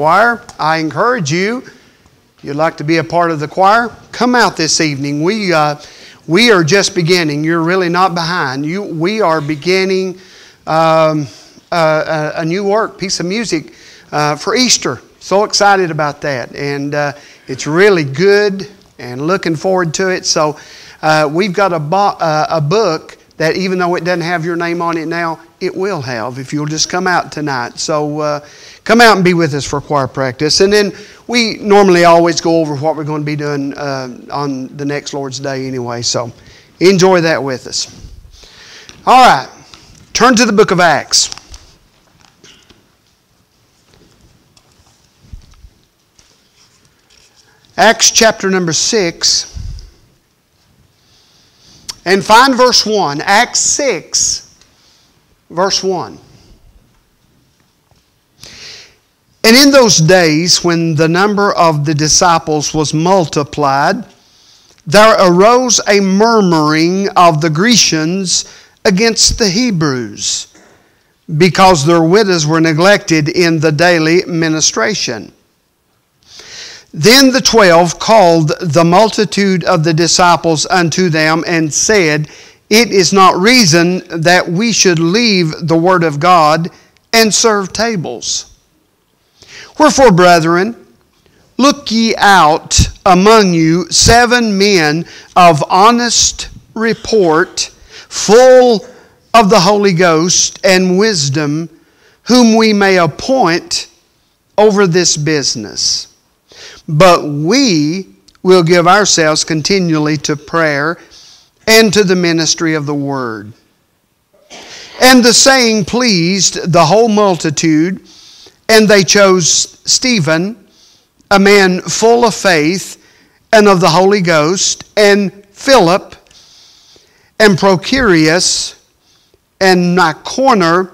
Choir, I encourage you, you'd like to be a part of the choir, come out this evening. We, uh, we are just beginning. You're really not behind. You, we are beginning um, a, a, new work, piece of music uh, for Easter. So excited about that. And uh, it's really good and looking forward to it. So uh, we've got a, bo- uh, a book that even though it doesn't have your name on it now, it will have if you'll just come out tonight. So uh, come out and be with us for choir practice. And then we normally always go over what we're going to be doing uh, on the next Lord's Day anyway. So enjoy that with us. All right, turn to the book of Acts. Acts chapter number 6. And find verse 1. Acts 6, verse 1. And in those days, when the number of the disciples was multiplied, there arose a murmuring of the Grecians against the Hebrews, because their widows were neglected in the daily ministration. Then the twelve called the multitude of the disciples unto them and said, It is not reason that we should leave the word of God and serve tables. Wherefore, brethren, look ye out among you seven men of honest report, full of the Holy Ghost and wisdom, whom we may appoint over this business. But we will give ourselves continually to prayer and to the ministry of the word. And the saying pleased the whole multitude, and they chose Stephen, a man full of faith and of the Holy Ghost, and Philip, and Prochorus, and Nicanor,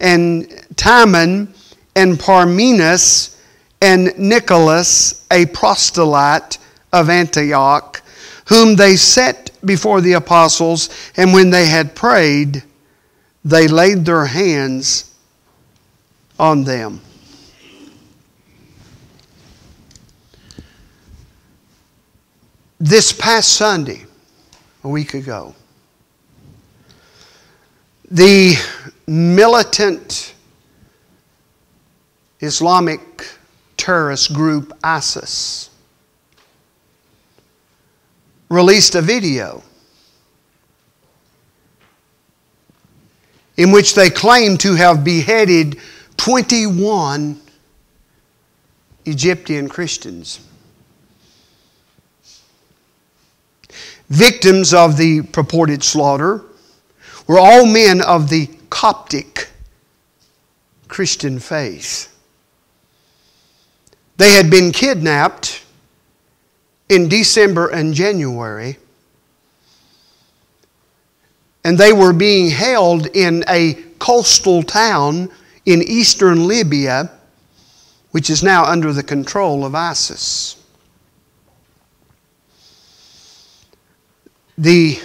and Timon, and Parmenas, and Nicholas, a proselyte of Antioch, whom they set before the apostles, and when they had prayed, they laid their hands on them. This past Sunday, a week ago, the militant Islamic terrorist group ISIS released a video in which they claim to have beheaded 21 Egyptian Christians. Victims of the purported slaughter were all men of the Coptic Christian faith. They had been kidnapped in December and January, and they were being held in a coastal town in eastern Libya, which is now under the control of ISIS. The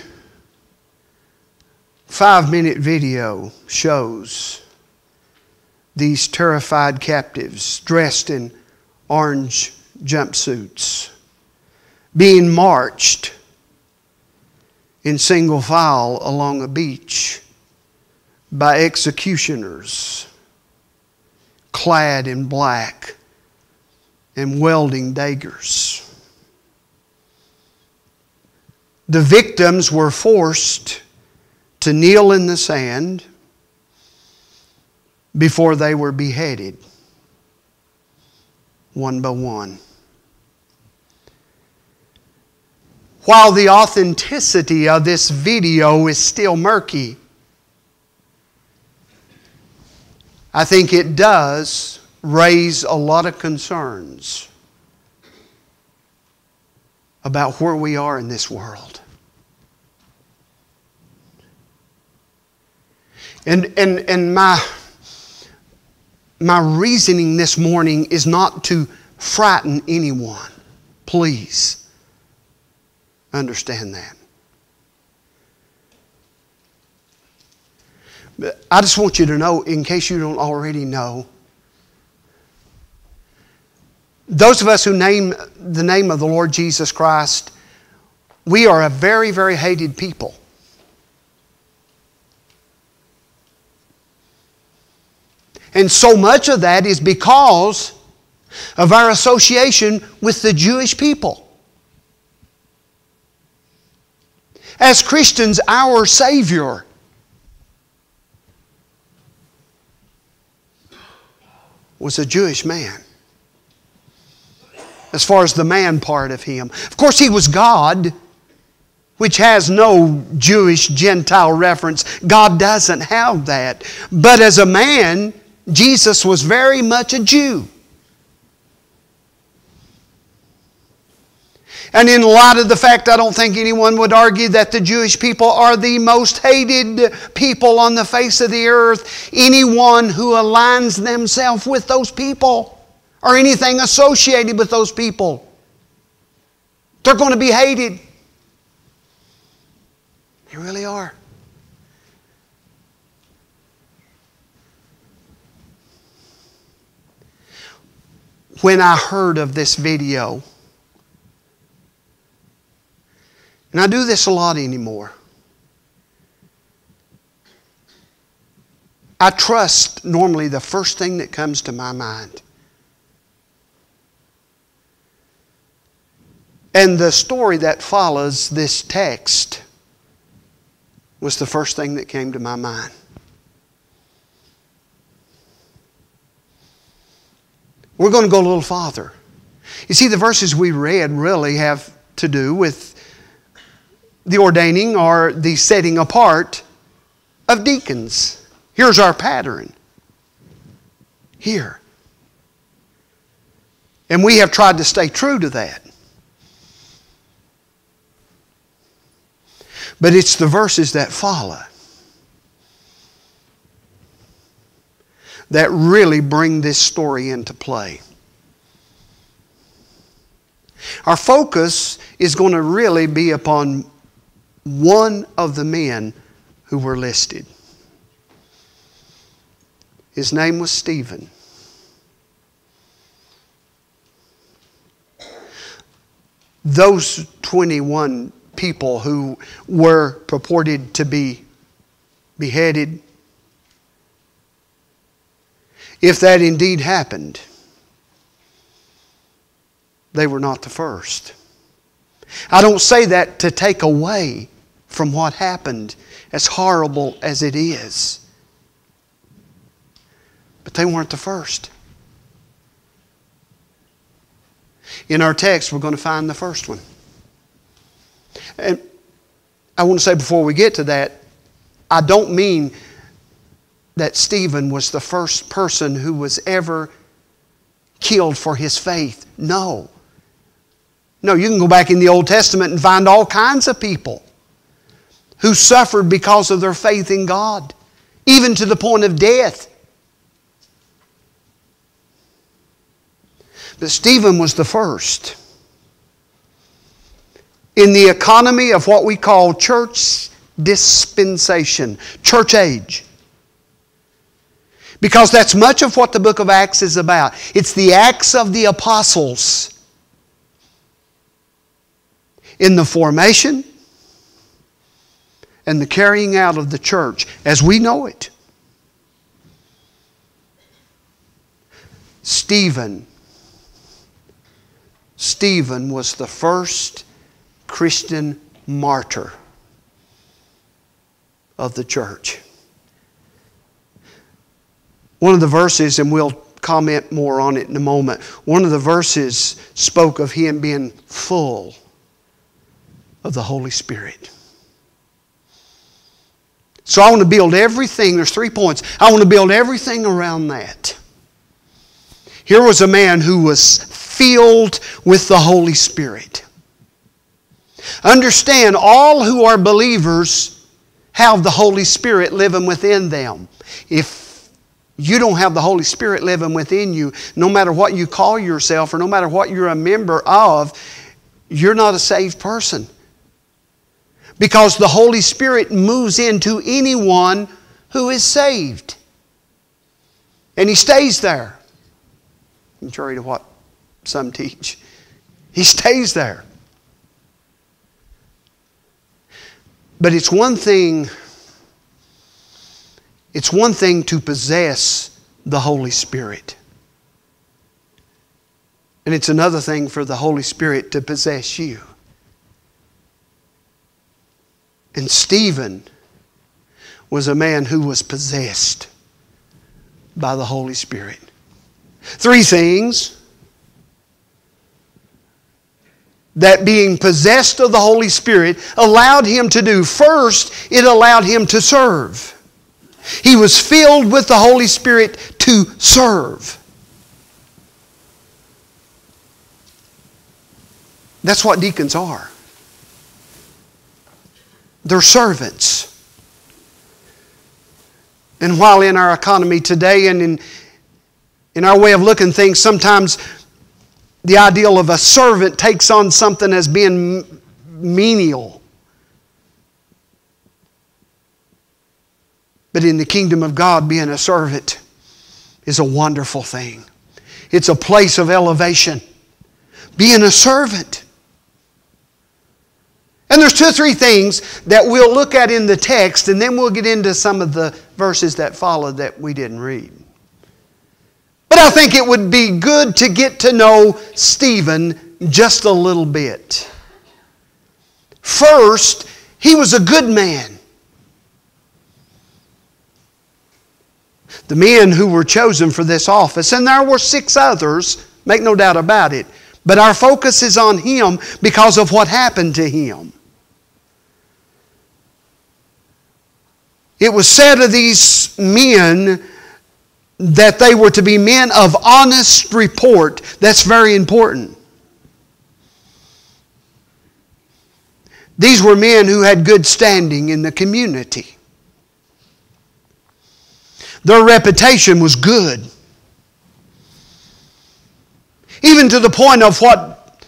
five minute video shows these terrified captives dressed in orange jumpsuits, being marched in single file along a beach by executioners clad in black and welding daggers. The victims were forced to kneel in the sand before they were beheaded one by one. While the authenticity of this video is still murky, I think it does raise a lot of concerns about where we are in this world. And, and, and my my reasoning this morning is not to frighten anyone. Please understand that. I just want you to know, in case you don't already know, Those of us who name the name of the Lord Jesus Christ, we are a very, very hated people. And so much of that is because of our association with the Jewish people. As Christians, our Savior was a Jewish man. As far as the man part of him. Of course, he was God, which has no Jewish Gentile reference. God doesn't have that. But as a man, Jesus was very much a Jew. And in light of the fact, I don't think anyone would argue that the Jewish people are the most hated people on the face of the earth. Anyone who aligns themselves with those people or anything associated with those people, they're going to be hated. They really are. When I heard of this video, And I do this a lot anymore. I trust normally the first thing that comes to my mind. And the story that follows this text was the first thing that came to my mind. We're going to go a little farther. You see, the verses we read really have to do with the ordaining or the setting apart of deacons. Here's our pattern. Here. And we have tried to stay true to that. But it's the verses that follow that really bring this story into play. Our focus is going to really be upon one of the men who were listed. His name was Stephen. Those 21 people who were purported to be beheaded, if that indeed happened, they were not the first. I don't say that to take away from what happened, as horrible as it is. But they weren't the first. In our text, we're going to find the first one. And I want to say before we get to that, I don't mean that Stephen was the first person who was ever killed for his faith. No. No, you can go back in the Old Testament and find all kinds of people who suffered because of their faith in God, even to the point of death. But Stephen was the first. In the economy of what we call church dispensation, church age. Because that's much of what the book of Acts is about. It's the Acts of the Apostles in the formation and the carrying out of the church as we know it. Stephen. Stephen was the first Christian martyr of the church. One of the verses, and we'll comment more on it in a moment, one of the verses spoke of him being full of the Holy Spirit. So I want to build everything, there's three points. I want to build everything around that. Here was a man who was filled with the Holy Spirit. Understand, all who are believers have the Holy Spirit living within them. If you don't have the Holy Spirit living within you, no matter what you call yourself or no matter what you're a member of, you're not a saved person because the Holy Spirit moves into anyone who is saved. And He stays there. Contrary to what some teach. He stays there. But it's one thing it's one thing to possess the Holy Spirit. And it's another thing for the Holy Spirit to possess you. And Stephen was a man who was possessed by the Holy Spirit. Three things that being possessed of the Holy Spirit allowed him to do. First, it allowed him to serve. He was filled with the Holy Spirit to serve. That's what deacons are. They're servants. And while in our economy today and in, in our way of looking things, sometimes the ideal of a servant takes on something as being menial. But in the kingdom of God, being a servant is a wonderful thing. It's a place of elevation. Being a servant. And there's two or three things that we'll look at in the text, and then we'll get into some of the verses that follow that we didn't read. But I think it would be good to get to know Stephen just a little bit. First, he was a good man. The men who were chosen for this office, and there were six others, make no doubt about it, but our focus is on him because of what happened to him. It was said of these men that they were to be men of honest report. That's very important. These were men who had good standing in the community. Their reputation was good. Even to the point of what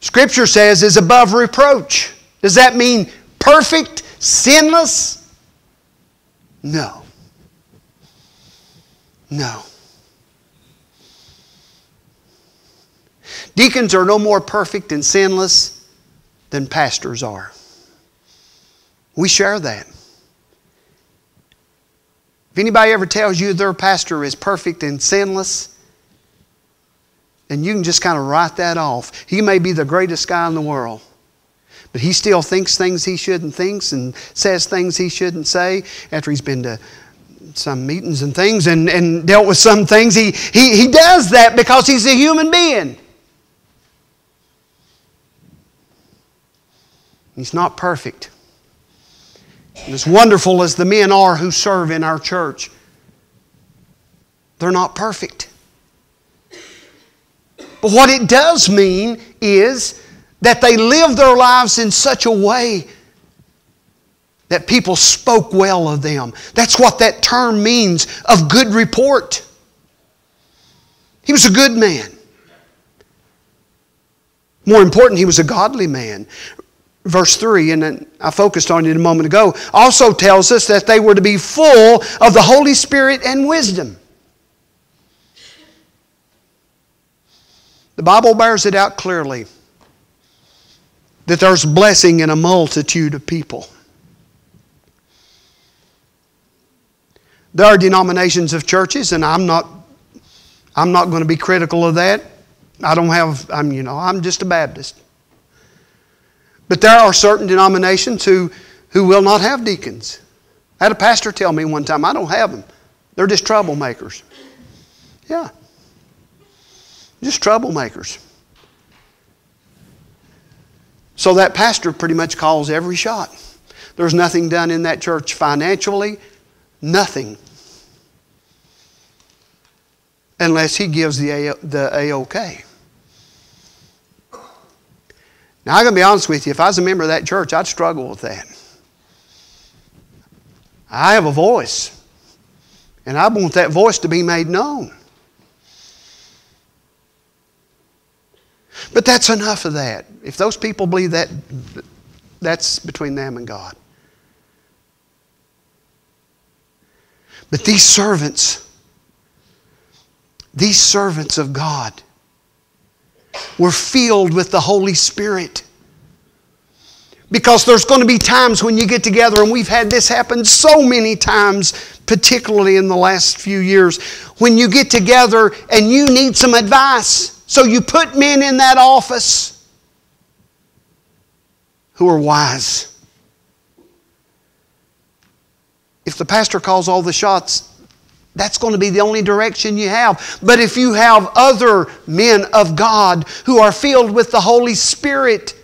Scripture says is above reproach. Does that mean perfect, sinless? No. No. Deacons are no more perfect and sinless than pastors are. We share that. If anybody ever tells you their pastor is perfect and sinless, then you can just kind of write that off. He may be the greatest guy in the world, but he still thinks things he shouldn't think and says things he shouldn't say after he's been to some meetings and things and, and dealt with some things. He, he, he does that because he's a human being. He's not perfect. And as wonderful as the men are who serve in our church, they're not perfect. But what it does mean is that they live their lives in such a way that people spoke well of them. That's what that term means of good report. He was a good man. More important, he was a godly man. Verse 3, and I focused on it a moment ago, also tells us that they were to be full of the Holy Spirit and wisdom. The Bible bears it out clearly that there's blessing in a multitude of people. There are denominations of churches, and I'm not, I'm not going to be critical of that. I don't have, I'm, you know, I'm just a Baptist. But there are certain denominations who, who will not have deacons. I had a pastor tell me one time, I don't have them. They're just troublemakers. Yeah. Just troublemakers. So that pastor pretty much calls every shot. There's nothing done in that church financially, nothing unless he gives the, A- the A-OK. Now, I'm going to be honest with you. If I was a member of that church, I'd struggle with that. I have a voice, and I want that voice to be made known. But that's enough of that. If those people believe that, that's between them and God. But these servants, these servants of God were filled with the Holy Spirit. Because there's going to be times when you get together, and we've had this happen so many times, particularly in the last few years, when you get together and you need some advice. So you put men in that office who are wise. If the pastor calls all the shots, that's going to be the only direction you have. But if you have other men of God who are filled with the Holy Spirit,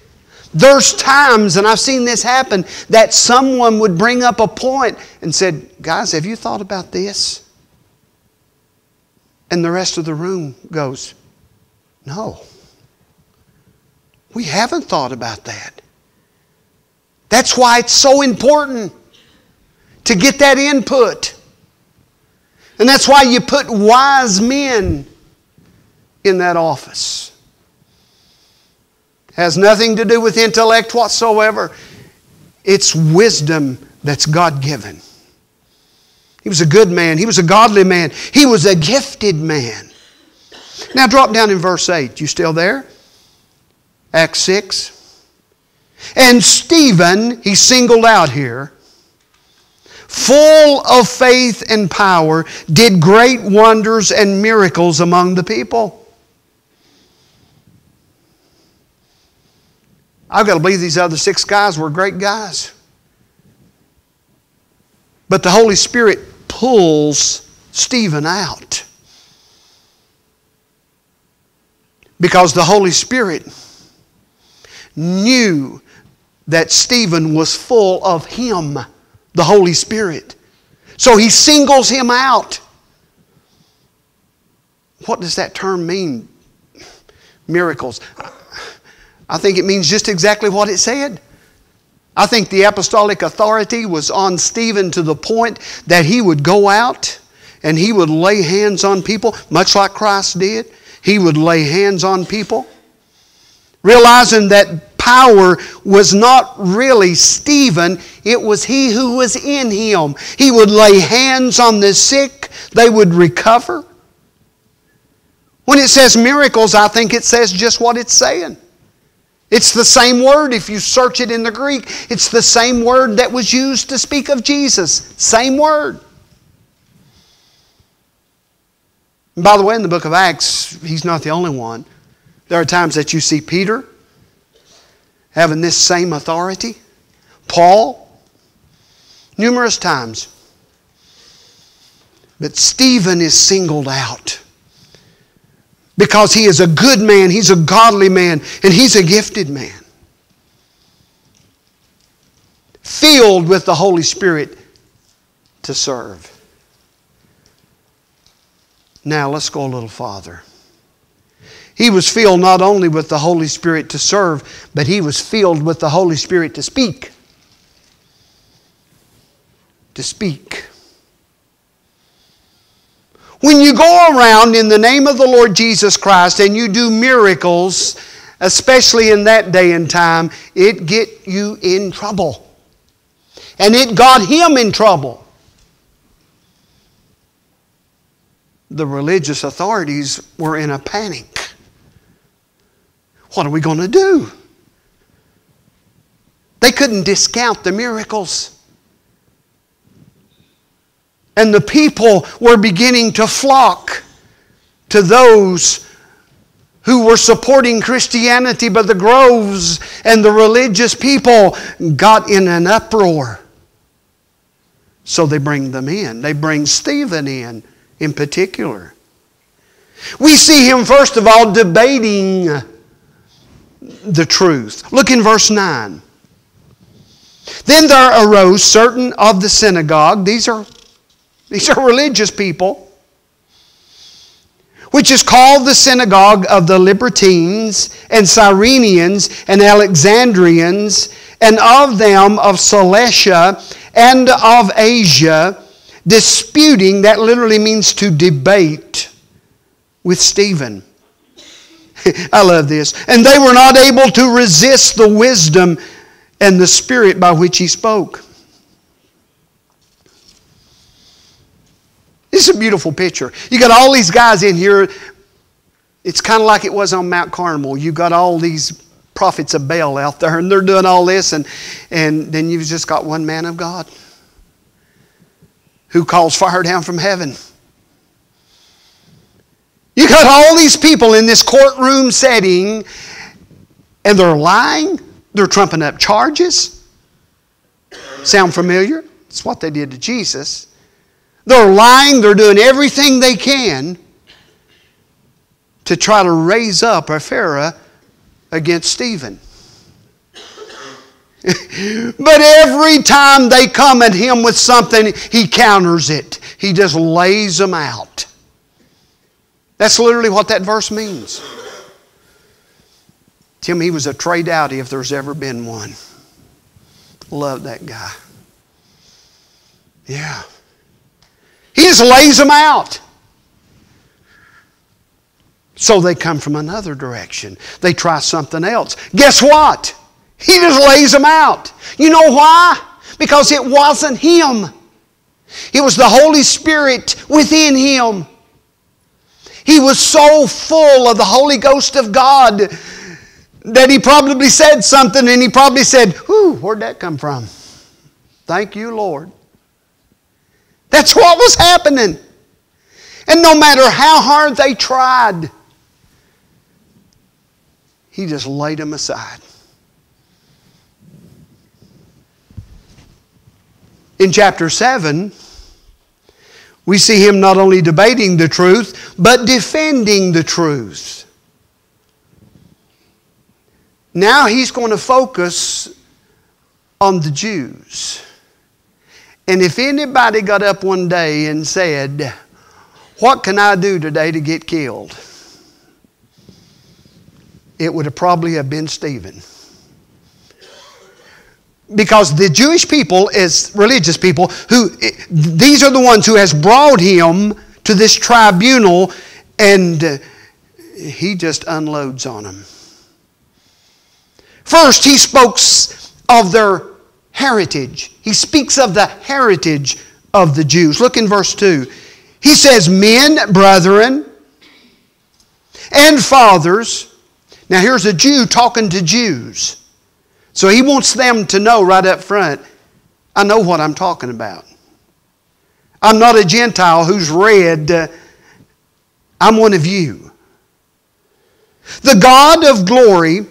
there's times, and I've seen this happen, that someone would bring up a point and said, Guys, have you thought about this? And the rest of the room goes, No. We haven't thought about that. That's why it's so important to get that input. And that's why you put wise men in that office has nothing to do with intellect whatsoever. It's wisdom that's God given. He was a good man. He was a godly man. He was a gifted man. Now drop down in verse 8. You still there? Acts 6. And Stephen, he's singled out here, full of faith and power, did great wonders and miracles among the people. I've got to believe these other six guys were great guys. But the Holy Spirit pulls Stephen out. Because the Holy Spirit knew that Stephen was full of Him, the Holy Spirit. So he singles him out. What does that term mean? Miracles. I think it means just exactly what it said. I think the apostolic authority was on Stephen to the point that he would go out and he would lay hands on people, much like Christ did. He would lay hands on people, realizing that power was not really Stephen, it was he who was in him. He would lay hands on the sick, they would recover. When it says miracles, I think it says just what it's saying. It's the same word if you search it in the Greek. It's the same word that was used to speak of Jesus. Same word. And by the way, in the book of Acts, he's not the only one. There are times that you see Peter having this same authority, Paul, numerous times. But Stephen is singled out because he is a good man, he's a godly man, and he's a gifted man. Filled with the Holy Spirit to serve. Now let's go a little farther. He was filled not only with the Holy Spirit to serve, but he was filled with the Holy Spirit to speak. To speak. When you go around in the name of the Lord Jesus Christ and you do miracles, especially in that day and time, it get you in trouble. And it got him in trouble. The religious authorities were in a panic. What are we going to do? They couldn't discount the miracles. And the people were beginning to flock to those who were supporting Christianity, but the groves and the religious people got in an uproar. So they bring them in. They bring Stephen in, in particular. We see him, first of all, debating the truth. Look in verse 9. Then there arose certain of the synagogue, these are these are religious people. Which is called the synagogue of the Libertines and Cyrenians and Alexandrians, and of them of Cilicia and of Asia, disputing, that literally means to debate with Stephen. I love this. And they were not able to resist the wisdom and the spirit by which he spoke. Is a beautiful picture. You got all these guys in here It's kind of like it was on Mount Carmel. You got all these prophets of Baal out there, and they're doing all this, and, and then you've just got one man of God who calls fire down from heaven. You got all these people in this courtroom setting, and they're lying, they're trumping up charges. Sound familiar? It's what they did to Jesus. They're lying, they're doing everything they can to try to raise up a Pharaoh against Stephen. but every time they come at him with something, he counters it. He just lays them out. That's literally what that verse means. Tim, he was a trade outie if there's ever been one. Love that guy. Yeah. He just lays them out. So they come from another direction. They try something else. Guess what? He just lays them out. You know why? Because it wasn't him. It was the Holy Spirit within him. He was so full of the Holy Ghost of God that he probably said something and he probably said, Whew, where'd that come from? Thank you, Lord. That's what was happening. And no matter how hard they tried, he just laid them aside. In chapter 7, we see him not only debating the truth, but defending the truth. Now he's going to focus on the Jews. And if anybody got up one day and said, What can I do today to get killed? It would have probably have been Stephen. Because the Jewish people is religious people who eh, these are the ones who has brought him to this tribunal and eh, he just unloads on them. First, he spoke of their heritage. He speaks of the heritage of the Jews. Look in verse 2. He says, Men, brethren, and fathers. Now, here's a Jew talking to Jews. So he wants them to know right up front I know what I'm talking about. I'm not a Gentile who's read, uh, I'm one of you. The God of glory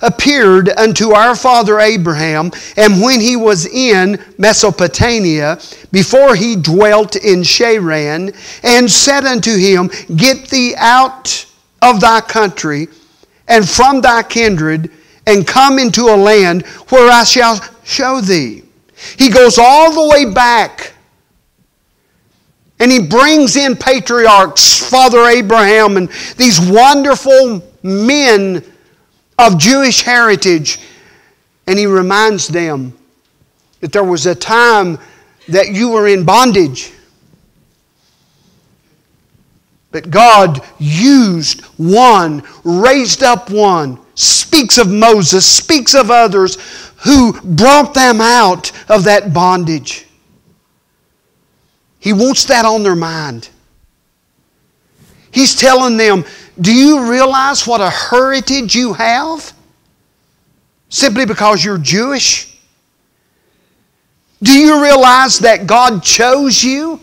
appeared unto our father Abraham, and when he was in Mesopotamia, before he dwelt in Charran, and said unto him, Get thee out of thy country and from thy kindred, and come into a land where I shall show thee. He goes all the way back. And he brings in patriarchs, Father Abraham, and these wonderful men of Jewish heritage. And he reminds them that there was a time that you were in bondage. But God used one, raised up one, speaks of Moses, speaks of others who brought them out of that bondage. He wants that on their mind. He's telling them do you realize what a heritage you have? Simply because you're Jewish? Do you realize that God chose you?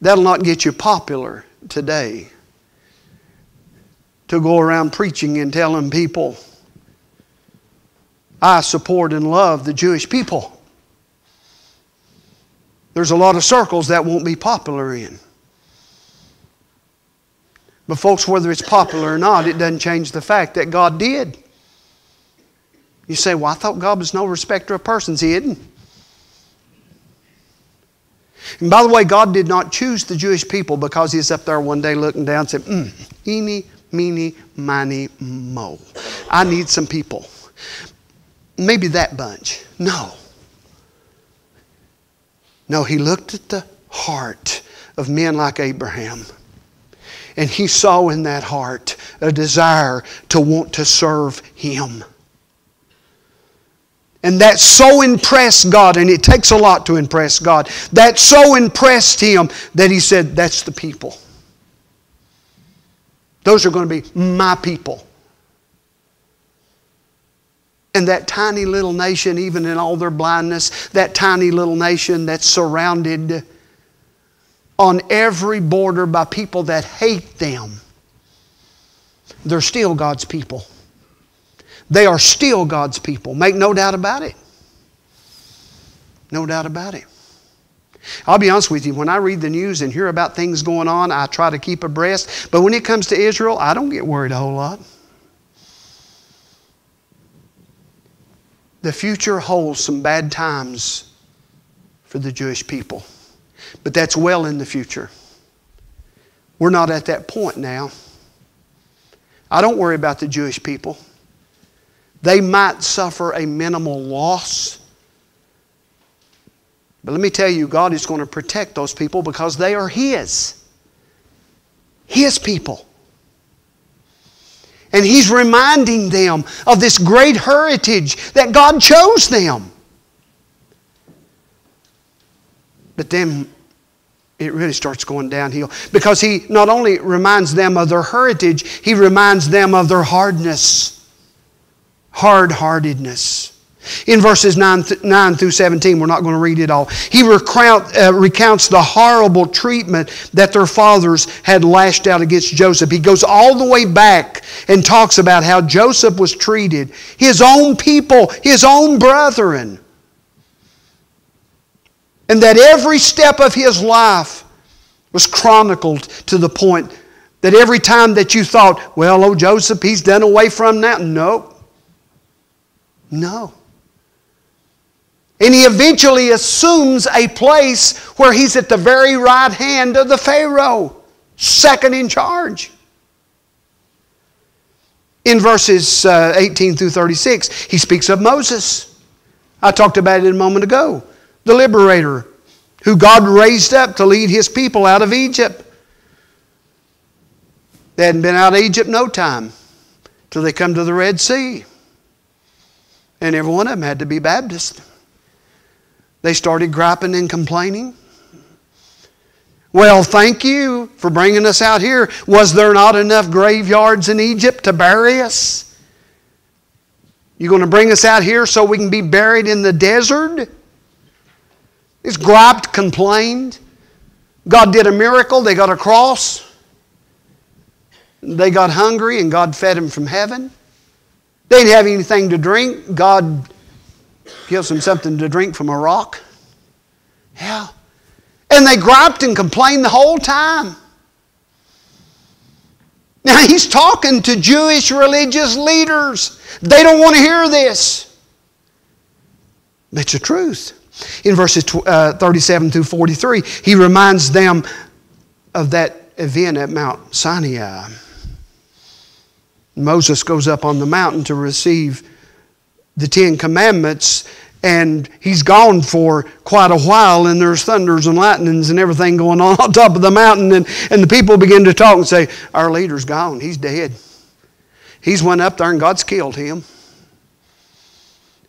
That'll not get you popular today. To go around preaching and telling people, I support and love the Jewish people. There's a lot of circles that won't be popular in. But, folks, whether it's popular or not, it doesn't change the fact that God did. You say, Well, I thought God was no respecter of persons. He didn't. And by the way, God did not choose the Jewish people because He's up there one day looking down and said, mm, eeny, meeny, miny, mo. I need some people. Maybe that bunch. No. No, He looked at the heart of men like Abraham and he saw in that heart a desire to want to serve him. And that so impressed God, and it takes a lot to impress God, that so impressed him that he said, That's the people. Those are going to be my people. And that tiny little nation, even in all their blindness, that tiny little nation that's surrounded on every border by people that hate them, they're still God's people. They are still God's people. Make no doubt about it. No doubt about it. I'll be honest with you, when I read the news and hear about things going on, I try to keep abreast. But when it comes to Israel, I don't get worried a whole lot. The future holds some bad times for the Jewish people, but that's well in the future. We're not at that point now. I don't worry about the Jewish people. They might suffer a minimal loss but let me tell you, God is going to protect those people because they are His. His people. And He's reminding them of this great heritage that God chose them. But then it really starts going downhill because He not only reminds them of their heritage, He reminds them of their hardness, hard heartedness in verses 9, th- 9 through 17. We're not going to read it all. He recount, uh, recounts the horrible treatment that their fathers had lashed out against Joseph. He goes all the way back and talks about how Joseph was treated, his own people, his own brethren. And that every step of his life was chronicled to the point that every time that you thought, well, oh, Joseph, he's done away from now. No. No. And he eventually assumes a place where he's at the very right hand of the Pharaoh, second in charge. In verses uh, 18 through 36, he speaks of Moses. I talked about it a moment ago. The liberator who God raised up to lead his people out of Egypt. They hadn't been out of Egypt no time till they come to the Red Sea. And every one of them had to be Baptist. They started griping and complaining. Well, thank you for bringing us out here. Was there not enough graveyards in Egypt to bury us? You're going to bring us out here so we can be buried in the desert? It's griped, complained. God did a miracle. They got a cross. They got hungry and God fed them from heaven. They didn't have anything to drink. God gives them something to drink from a rock. Yeah. And they griped and complained the whole time. Now he's talking to Jewish religious leaders. They don't want to hear this. It's the truth. In verses uh, 37 through 43, he reminds them of that event at Mount Sinai. Moses goes up on the mountain to receive the Ten Commandments, and he's gone for quite a while, and there's thunders and lightnings and everything going on on top of the mountain, and, and the people begin to talk and say, Our leader's gone, he's dead. He's went up there and God's killed him.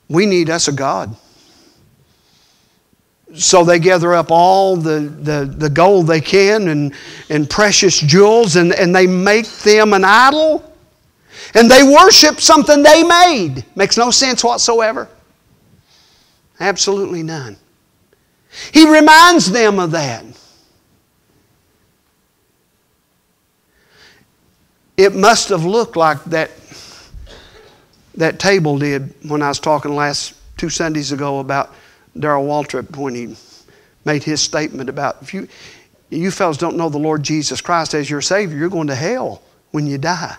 We need us a God. So they gather up all the, the, the gold they can and, and precious jewels, and, and they make them an idol and they worship something they made. Makes no sense whatsoever. Absolutely none. He reminds them of that. It must have looked like that, that table did when I was talking last two Sundays ago about Darrell Waltrip when he made his statement about if you, you fellows don't know the Lord Jesus Christ as your Savior, you're going to hell when you die.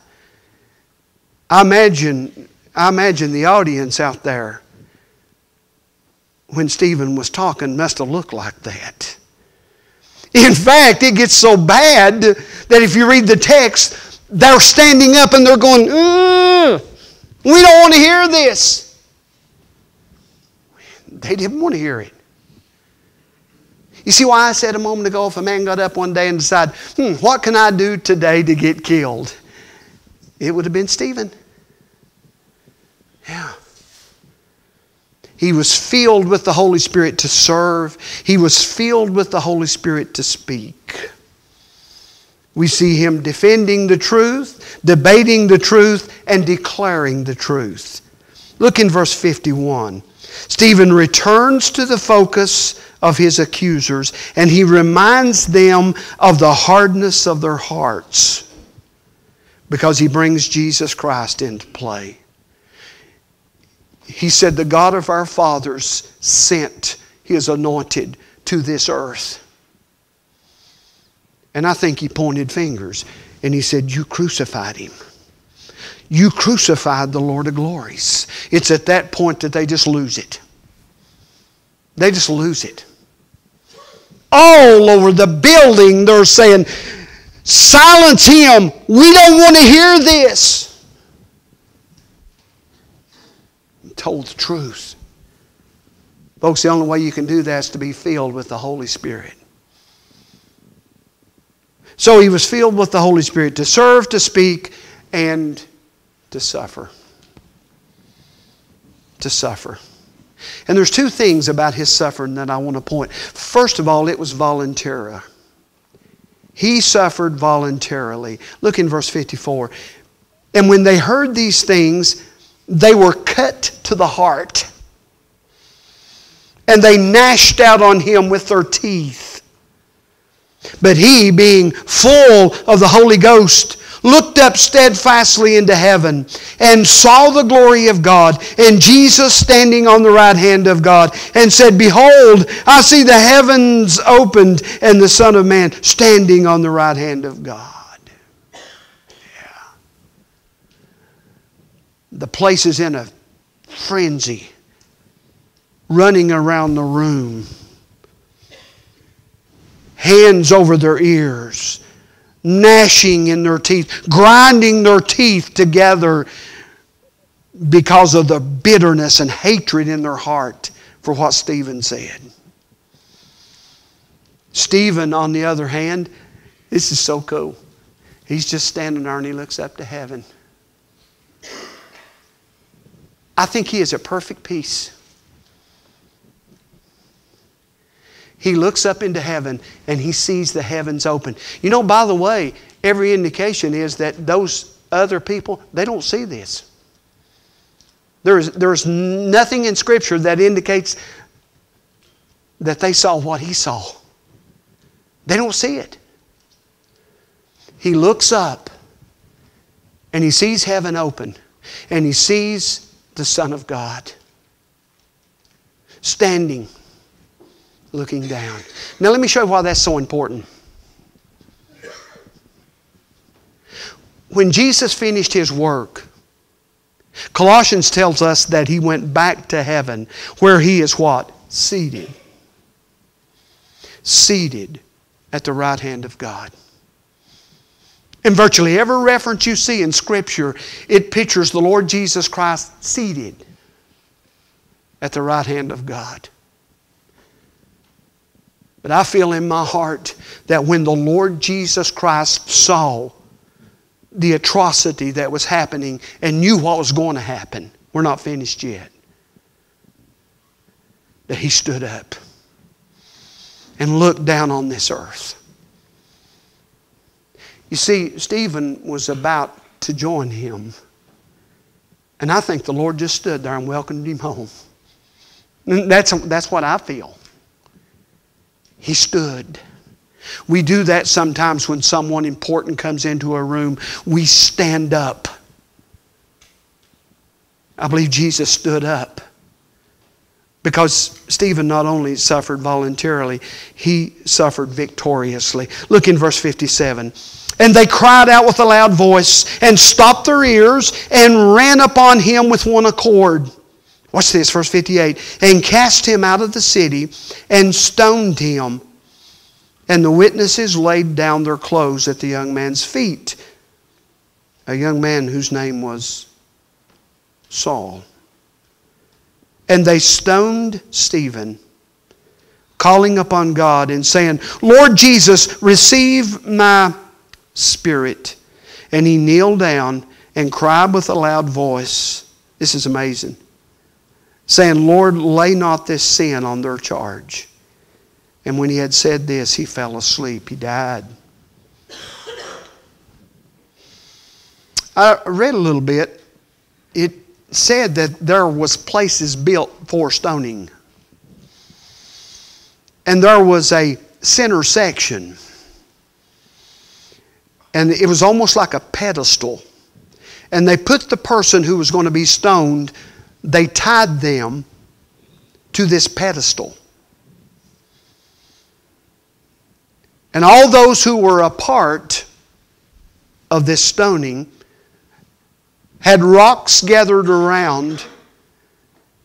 I imagine, I imagine the audience out there when Stephen was talking must have looked like that. In fact, it gets so bad that if you read the text, they're standing up and they're going, we don't want to hear this. They didn't want to hear it. You see why I said a moment ago if a man got up one day and decided, hmm, what can I do today to get killed? It would have been Stephen. Yeah. He was filled with the Holy Spirit to serve. He was filled with the Holy Spirit to speak. We see him defending the truth, debating the truth, and declaring the truth. Look in verse 51. Stephen returns to the focus of his accusers and he reminds them of the hardness of their hearts because he brings Jesus Christ into play. He said, The God of our fathers sent his anointed to this earth. And I think he pointed fingers and he said, You crucified him. You crucified the Lord of glories. It's at that point that they just lose it. They just lose it. All over the building, they're saying, Silence him. We don't want to hear this. He told the truth. Folks, the only way you can do that is to be filled with the Holy Spirit. So he was filled with the Holy Spirit to serve, to speak, and to suffer. To suffer. And there's two things about his suffering that I want to point. First of all, it was voluntary. He suffered voluntarily. Look in verse 54. And when they heard these things, they were cut to the heart. And they gnashed out on him with their teeth. But he, being full of the Holy Ghost, looked up steadfastly into heaven and saw the glory of God and Jesus standing on the right hand of God and said, Behold, I see the heavens opened and the Son of Man standing on the right hand of God. Yeah. The place is in a frenzy, running around the room, hands over their ears gnashing in their teeth, grinding their teeth together because of the bitterness and hatred in their heart for what Stephen said. Stephen, on the other hand, this is so cool. He's just standing there and he looks up to heaven. I think he is at perfect peace. He looks up into heaven and he sees the heavens open. You know, by the way, every indication is that those other people, they don't see this. There's, there's nothing in Scripture that indicates that they saw what he saw. They don't see it. He looks up and he sees heaven open and he sees the Son of God standing looking down. Now, let me show you why that's so important. When Jesus finished his work, Colossians tells us that he went back to heaven where he is what? Seated. Seated at the right hand of God. In virtually every reference you see in Scripture, it pictures the Lord Jesus Christ seated at the right hand of God. But I feel in my heart that when the Lord Jesus Christ saw the atrocity that was happening and knew what was going to happen, we're not finished yet, that he stood up and looked down on this earth. You see, Stephen was about to join him. And I think the Lord just stood there and welcomed him home. that's, that's what I feel. He stood. We do that sometimes when someone important comes into a room. We stand up. I believe Jesus stood up because Stephen not only suffered voluntarily, he suffered victoriously. Look in verse 57. And they cried out with a loud voice and stopped their ears and ran upon him with one accord. Watch this, verse 58. And cast him out of the city and stoned him. And the witnesses laid down their clothes at the young man's feet. A young man whose name was Saul. And they stoned Stephen, calling upon God and saying, Lord Jesus, receive my spirit. And he kneeled down and cried with a loud voice. This is amazing saying, Lord, lay not this sin on their charge. And when he had said this, he fell asleep. He died. I read a little bit. It said that there was places built for stoning. And there was a center section. And it was almost like a pedestal. And they put the person who was going to be stoned, they tied them to this pedestal. And all those who were a part of this stoning had rocks gathered around,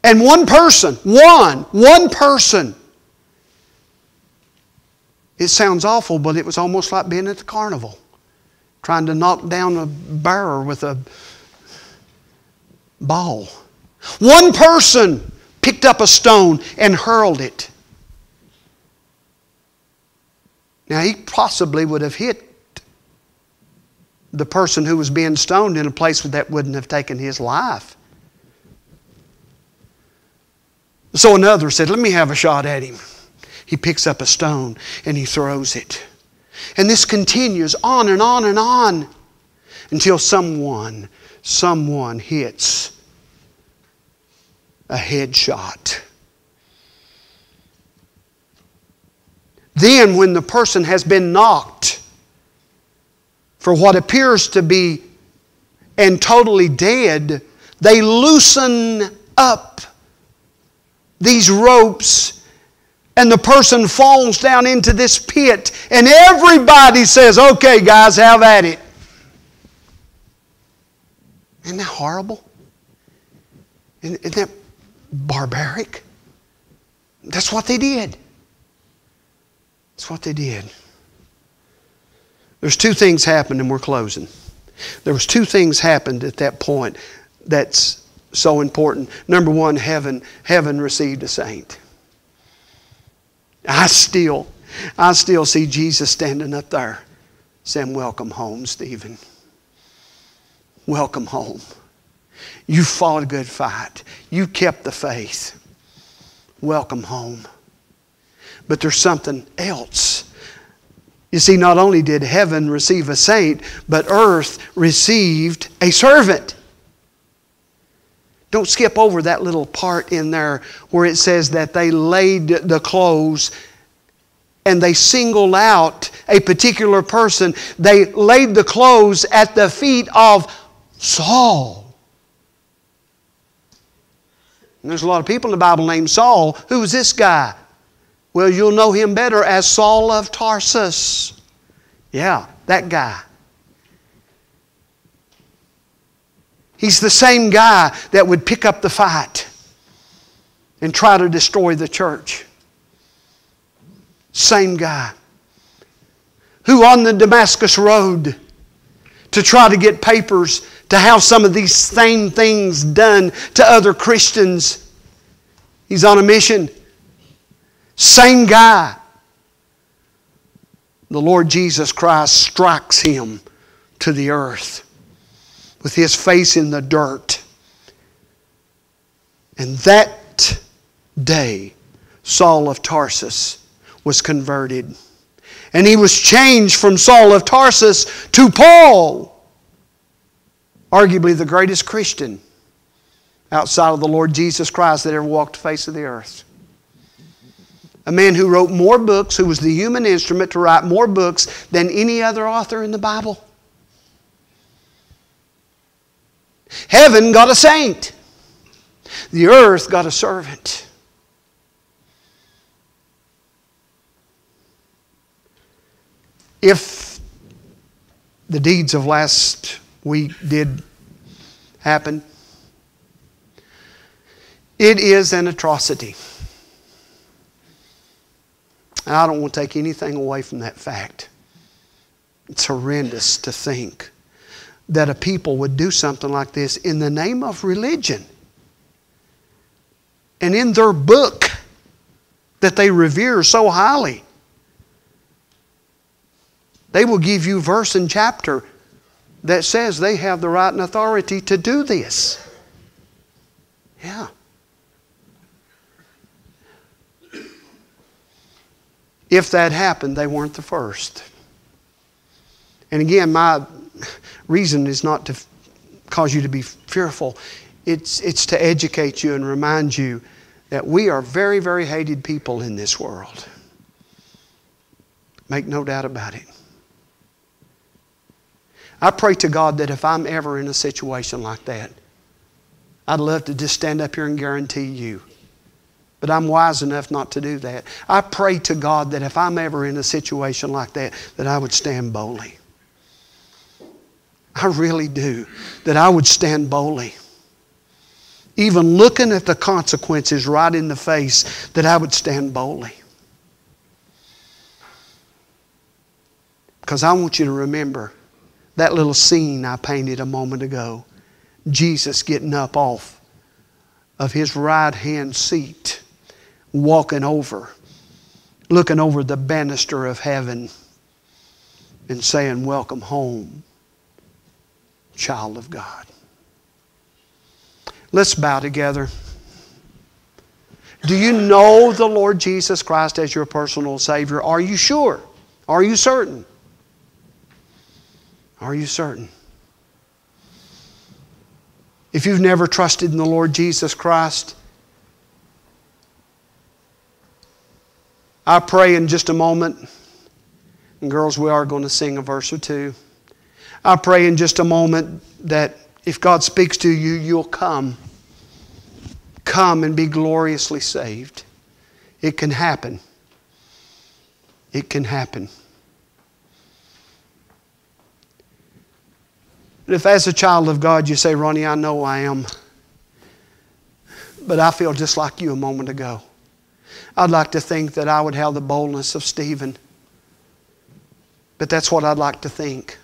and one person, one, one person. It sounds awful, but it was almost like being at the carnival, trying to knock down a bearer with a ball. One person picked up a stone and hurled it. Now, he possibly would have hit the person who was being stoned in a place that wouldn't have taken his life. So another said, Let me have a shot at him. He picks up a stone and he throws it. And this continues on and on and on until someone, someone hits a headshot. Then, when the person has been knocked for what appears to be and totally dead, they loosen up these ropes and the person falls down into this pit and everybody says, okay, guys, have at it. Isn't that horrible? Isn't that barbaric? That's what they did. That's what they did. There's two things happened, and we're closing. There was two things happened at that point that's so important. Number one, heaven, heaven received a saint. I still, I still see Jesus standing up there saying, Welcome home, Stephen. Welcome home. You fought a good fight. You kept the faith. Welcome home. But there's something else you see, not only did heaven receive a saint, but earth received a servant. Don't skip over that little part in there where it says that they laid the clothes and they singled out a particular person. They laid the clothes at the feet of Saul. And there's a lot of people in the Bible named Saul. Who's this guy? Well, you'll know him better as Saul of Tarsus. Yeah, that guy. He's the same guy that would pick up the fight and try to destroy the church. Same guy. Who on the Damascus Road to try to get papers to have some of these same things done to other Christians. He's on a mission. Same guy. The Lord Jesus Christ strikes him to the earth with his face in the dirt. And that day, Saul of Tarsus was converted. And he was changed from Saul of Tarsus to Paul, arguably the greatest Christian outside of the Lord Jesus Christ that ever walked the face of the earth a man who wrote more books, who was the human instrument to write more books than any other author in the Bible. Heaven got a saint, the earth got a servant. If the deeds of last week did happen, it is an atrocity. And I don't want to take anything away from that fact. It's horrendous to think that a people would do something like this in the name of religion. And in their book that they revere so highly, they will give you verse and chapter that says they have the right and authority to do this. Yeah. If that happened, they weren't the first. And again, my reason is not to cause you to be fearful. It's, it's to educate you and remind you that we are very, very hated people in this world. Make no doubt about it. I pray to God that if I'm ever in a situation like that, I'd love to just stand up here and guarantee you. But I'm wise enough not to do that. I pray to God that if I'm ever in a situation like that, that I would stand boldly. I really do. That I would stand boldly. Even looking at the consequences right in the face, that I would stand boldly. Because I want you to remember that little scene I painted a moment ago. Jesus getting up off of his right hand seat, walking over, looking over the banister of heaven, and saying, Welcome home, child of God. Let's bow together. Do you know the Lord Jesus Christ as your personal Savior? Are you sure? Are you certain? Are you certain? If you've never trusted in the Lord Jesus Christ, I pray in just a moment, and girls, we are going to sing a verse or two. I pray in just a moment that if God speaks to you, you'll come. Come and be gloriously saved. It can happen. It can happen. if as a child of God you say, Ronnie, I know I am, but I feel just like you a moment ago. I'd like to think that I would have the boldness of Stephen. But that's what I'd like to think.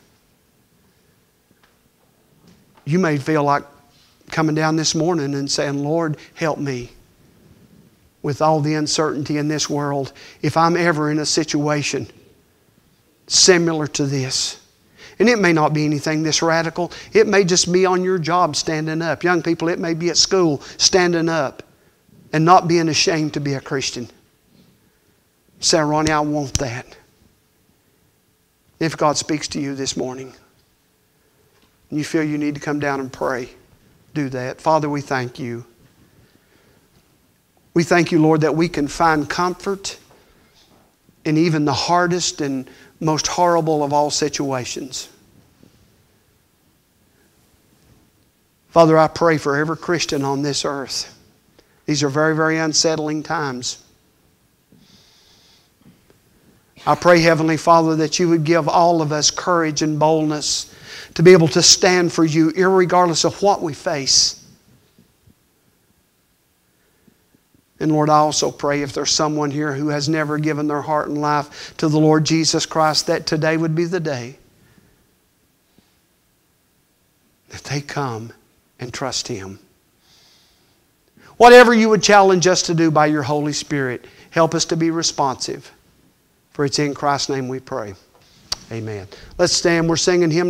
You may feel like coming down this morning and saying, Lord, help me with all the uncertainty in this world. If I'm ever in a situation similar to this, and it may not be anything this radical. It may just be on your job standing up. Young people, it may be at school standing up and not being ashamed to be a Christian. Say, Ronnie, I want that. If God speaks to you this morning and you feel you need to come down and pray, do that. Father, we thank you. We thank you, Lord, that we can find comfort in even the hardest and most horrible of all situations. Father, I pray for every Christian on this earth. These are very, very unsettling times. I pray, Heavenly Father, that you would give all of us courage and boldness to be able to stand for you, regardless of what we face. And Lord, I also pray if there's someone here who has never given their heart and life to the Lord Jesus Christ, that today would be the day that they come and trust Him. Whatever you would challenge us to do by your Holy Spirit, help us to be responsive. For it's in Christ's name we pray. Amen. Let's stand. We're singing hymn.